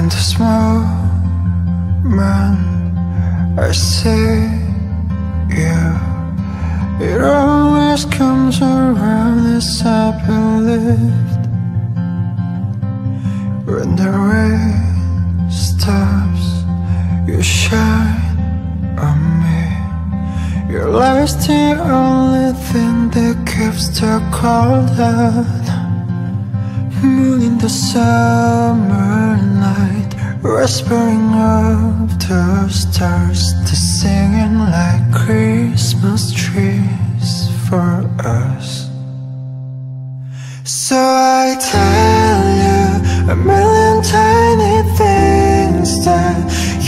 In this moment I see you. It always comes around as I believed When the rain stops You shine on me. Your light's the only thing that keeps the cold out. Moon in the summer Whispering of the stars To singing like Christmas trees for us. So I tell you a million tiny things That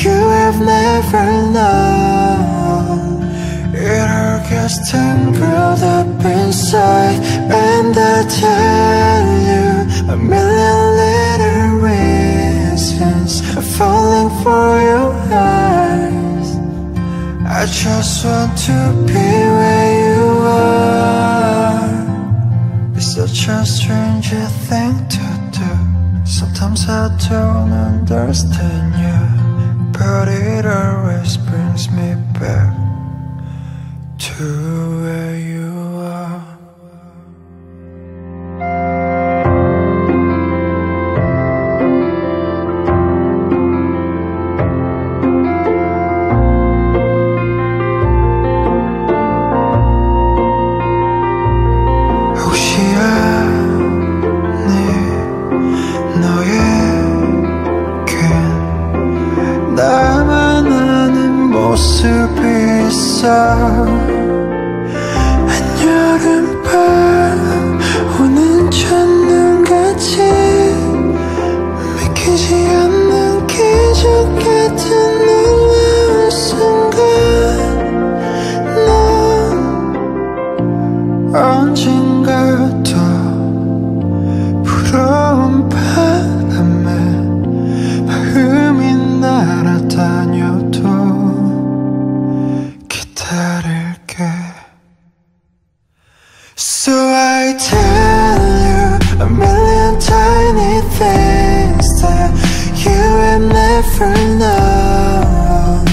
you have never known. It all gets tangled up inside And I tell you a million for your eyes. I just want to be where you are. It's such a strange thing to do. Sometimes I don't understand you But it always brings me back To 있어 한여름밤 오는 첫눈같이 믿기지 않는 기적 같은 never known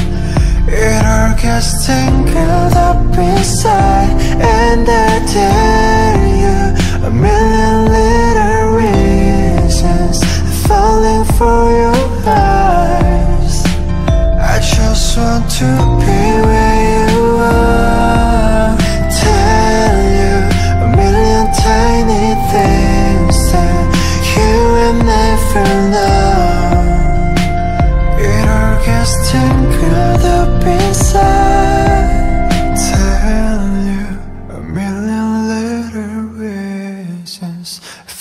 It all gets tangled up inside And I tell you a million little reasons Falling for your eyes. I just want to be where you are. Tell you a million tiny things That you have never known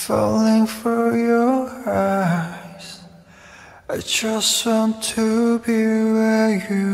Falling for your eyes. I just want to be where you